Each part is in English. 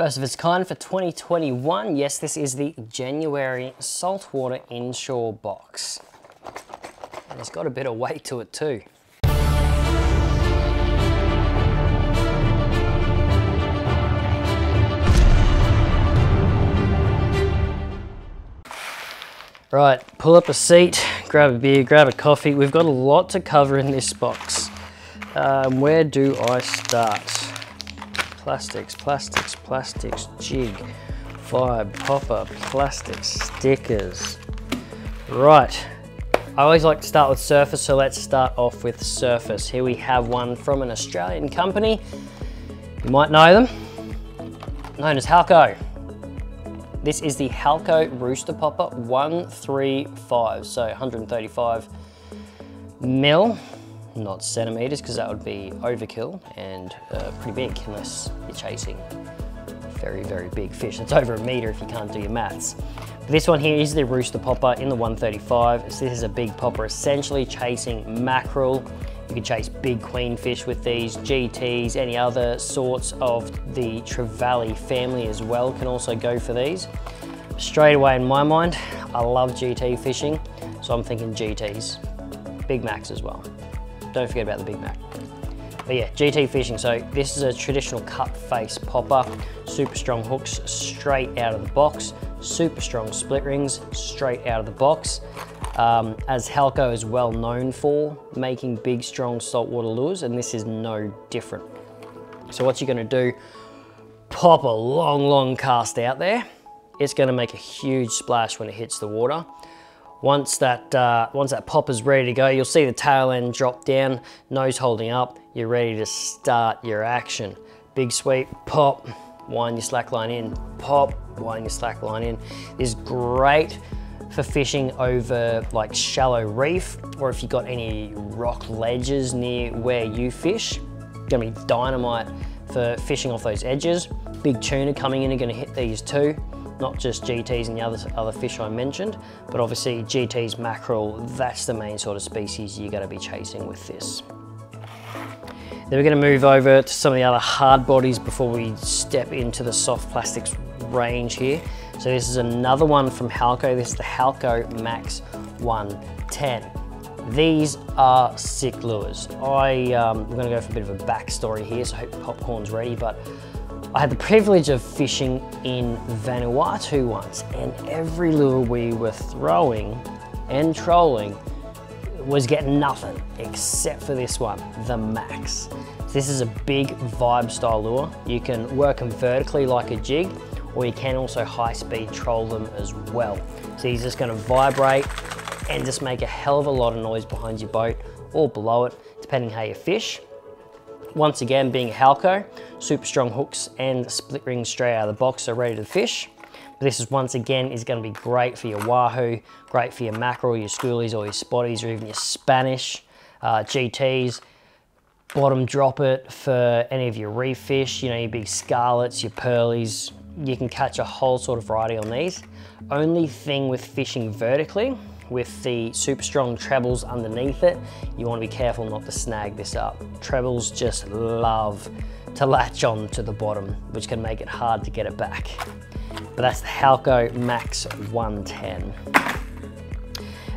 First of its kind for 2021. Yes, this is the January saltwater inshore box. And it's got a bit of weight to it too. Right, pull up a seat, grab a beer, grab a coffee. We've got a lot to cover in this box. Um, where do I start? Plastics, plastics, plastics, jig, vibe, popper, plastics, stickers. Right, I always like to start with Surface, so let's start off with Surface. Here we have one from an Australian company. You might know them, known as Halco. This is the Halco Rooster Popper 135, so 135 mil, not centimeters, because that would be overkill and uh, pretty big unless you're chasing very, very big fish. It's over a meter if you can't do your maths. This one here is the Rooster Popper in the 135. So this is a big popper essentially chasing mackerel, you can chase big queenfish with these, GTs, any other sorts of the trevally family as well can also go for these. Straight away in my mind, I love GT fishing, so I'm thinking GTs. Big Macs as well. Don't forget about the Big Mac. But yeah, GT fishing. So this is a traditional cut face popper, super strong hooks straight out of the box, super strong split rings straight out of the box um, as Halco is well known for making big, strong saltwater lures, and this is no different. So what you're gonna do, pop a long, long cast out there. It's gonna make a huge splash when it hits the water. Once that, uh, once that popper's ready to go, you'll see the tail end drop down, nose holding up, you're ready to start your action. Big sweep, pop, wind your slack line in, pop, wind your slack line in. Is great for fishing over like shallow reef or if you've got any rock ledges near where you fish, gonna be dynamite for fishing off those edges. Big tuna coming in are gonna hit these too, not just GTs and the other, other fish I mentioned, but obviously GTs, mackerel, that's the main sort of species you're gonna be chasing with this. Then we're gonna move over to some of the other hard bodies before we step into the soft plastics range here. So this is another one from Halco. This is the Halco Max 110. These are sick lures. I, um, I'm gonna go for a bit of a backstory here, so I hope popcorn's ready, but I had the privilege of fishing in Vanuatu once, and every lure we were throwing and trolling was getting nothing except for this one, the Max. This is a big vibe style lure. You can work them vertically like a jig, or you can also high speed troll them as well. So you're just gonna vibrate and just make a hell of a lot of noise behind your boat or below it, depending how you fish. Once again, being Halco, super strong hooks and split rings straight out of the box are ready to fish. But this is once again is gonna be great for your wahoo, great for your mackerel, your schoolies or your spotties or even your Spanish, uh, GTs, bottom drop it for any of your reef fish, you know, your big scarlets, your pearlies, you can catch a whole sort of variety on these. Only thing with fishing vertically, with the super strong trebles underneath it, you want to be careful not to snag this up. Trebles just love to latch on to the bottom, which can make it hard to get it back. But that's the Halco Max 110.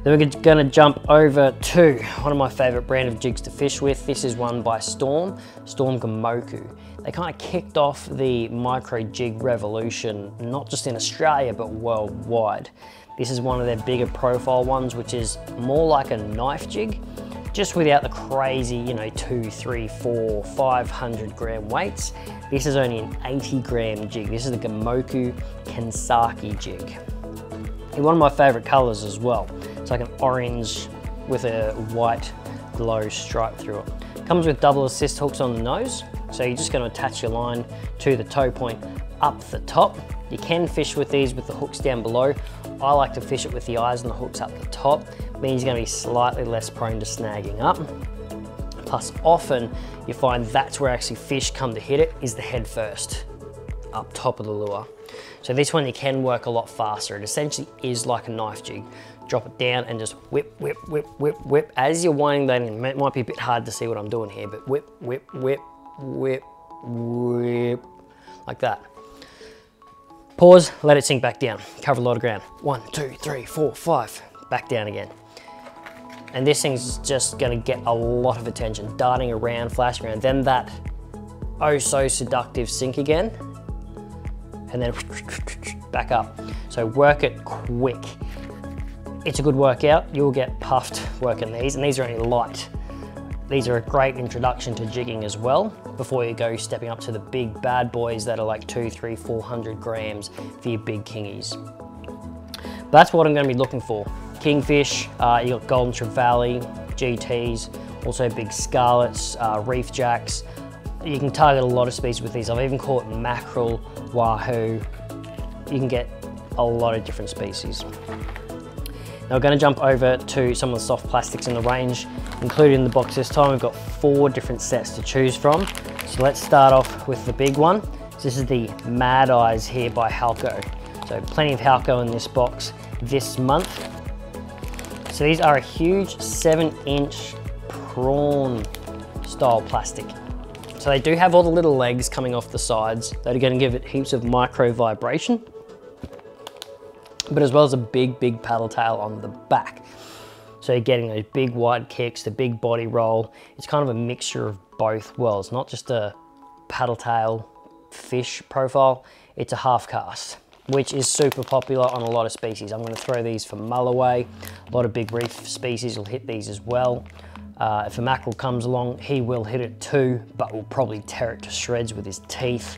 Then we're gonna jump over to one of my favorite brand of jigs to fish with. This is one by Storm, Storm Gomoku. They kind of kicked off the micro jig revolution, not just in Australia, but worldwide. This is one of their bigger profile ones, which is more like a knife jig, just without the crazy, you know, two, three, four, 500 gram weights. This is only an 80 gram jig. This is the Gomoku Kensaki jig. In one of my favorite colors as well. It's like an orange with a white glow stripe through it. Comes with double assist hooks on the nose, so you're just to attach your line to the toe point up the top. You can fish with these with the hooks down below. I like to fish it with the eyes and the hooks up the top. Means you're to be slightly less prone to snagging up. Plus often you find that's where actually fish come to hit it is the head first, up top of the lure. So this one you can work a lot faster. It essentially is like a knife jig drop it down and just whip, whip, whip, whip, whip. As you're winding that in, it might be a bit hard to see what I'm doing here, but whip, whip, whip, whip, whip, like that. Pause, let it sink back down. Cover a lot of ground. One, two, three, four, five. Back down again. And this thing's just gonna get a lot of attention, darting around, flashing around. Then that oh so seductive sink again. And then back up. So work it quick. It's a good workout. You'll get puffed working these, and these are only light. These are a great introduction to jigging as well, before you go stepping up to the big bad boys that are like two, three, 400 grams for your big kingies. But that's what I'm gonna be looking for. Kingfish, uh, you got golden trevally, GTs, also big scarlets, uh, reef jacks. You can target a lot of species with these. I've even caught mackerel, wahoo. You can get a lot of different species. Now we're going to jump over to some of the soft plastics in the range. Included in the box this time, we've got four different sets to choose from. So let's start off with the big one. This is the Mad Eyes here by Halco. So plenty of Halco in this box this month. So these are a huge seven inch prawn style plastic. So they do have all the little legs coming off the sides that are gonna give it heaps of micro vibration, but as well as a big, big paddle tail on the back. So you're getting those big wide kicks, the big body roll. It's kind of a mixture of both worlds, not just a paddle tail fish profile, it's a half cast which is super popular on a lot of species. I'm gonna throw these for mulloway. A lot of big reef species will hit these as well. Uh, if a mackerel comes along, he will hit it too, but will probably tear it to shreds with his teeth.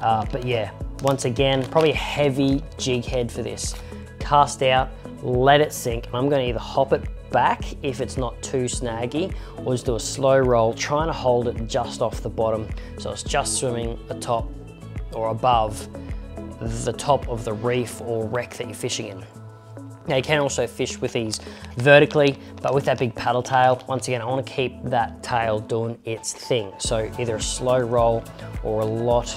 Uh, but yeah, once again, probably a heavy jig head for this. Cast out, let it sink. I'm gonna either hop it back if it's not too snaggy, or just do a slow roll, trying to hold it just off the bottom so it's just swimming atop or above the top of the reef or wreck that you're fishing in. Now you can also fish with these vertically, but with that big paddle tail, once again, I wanna keep that tail doing its thing. So either a slow roll or a lot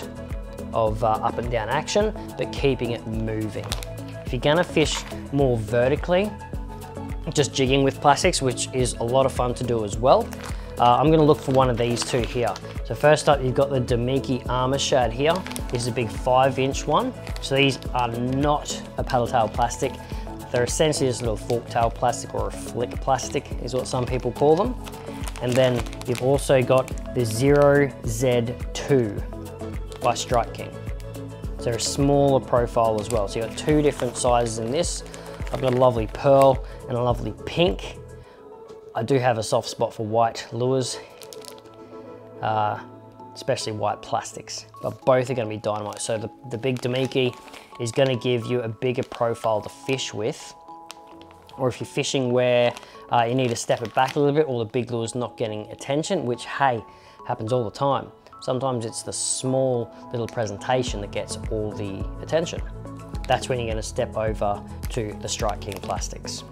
of uh, up and down action, but keeping it moving. If you're gonna fish more vertically, just jigging with plastics, which is a lot of fun to do as well, uh, I'm gonna look for one of these two here. So first up, you've got the Damiki Armor Shad here. This is a big five inch one. So these are not a paddle tail plastic. They're essentially just a little fork tail plastic or a flick plastic is what some people call them. And then you've also got the Zero Z2 by Strike King. So a smaller profile as well. So you've got two different sizes in this. I've got a lovely pearl and a lovely pink. I do have a soft spot for white lures, uh, especially white plastics, but both are gonna be dynamite. So the, the big Damiki is gonna give you a bigger profile to fish with, or if you're fishing where uh, you need to step it back a little bit or the big lure's not getting attention, which hey, happens all the time. Sometimes it's the small little presentation that gets all the attention. That's when you're gonna step over to the Strike King plastics.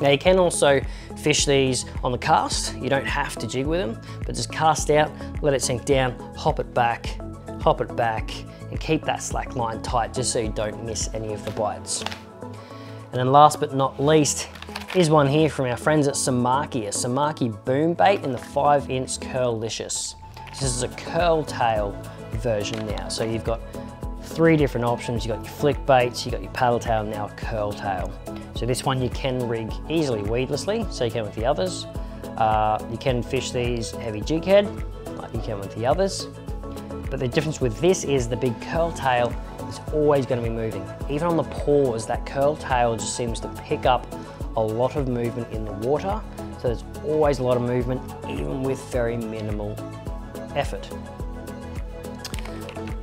Now you can also fish these on the cast. You don't have to jig with them, but just cast out, let it sink down, hop it back, hop it back, and keep that slack line tight just so you don't miss any of the bites. And then last but not least, is one here from our friends at Samaki, a Samaki boom bait in the five inch Curlicious. This is a curl tail version now. So you've got three different options. You've got your flick baits, you've got your paddle tail, and now curl tail. So this one you can rig easily weedlessly, so you can with the others. Uh, you can fish these heavy jig head, like you can with the others. But the difference with this is the big curl tail is always going to be moving. Even on the pause, that curl tail just seems to pick up a lot of movement in the water. So there's always a lot of movement, even with very minimal effort.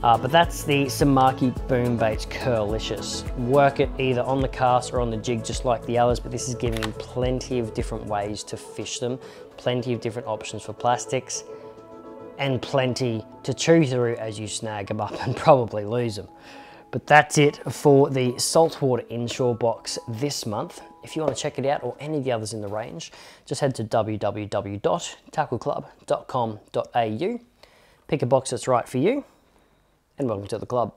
Uh, but that's the Samaki Boom Baits Curlicious. Work it either on the cast or on the jig just like the others, but this is giving you plenty of different ways to fish them, plenty of different options for plastics, and plenty to chew through as you snag them up and probably lose them. But that's it for the saltwater inshore box this month. If you want to check it out or any of the others in the range, just head to www.tackleclub.com.au, pick a box that's right for you, and welcome to the club.